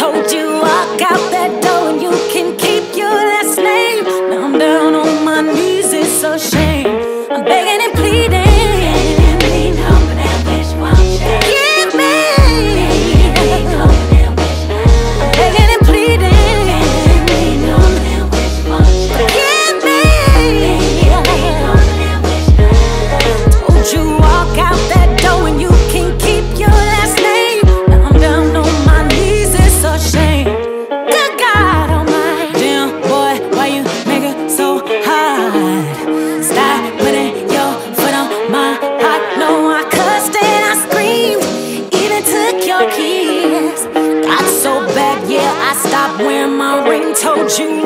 told you walk out that door and you can keep your last name. Now I'm down on my knees, it's a shame. I'm begging. 心